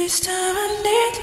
This time I need.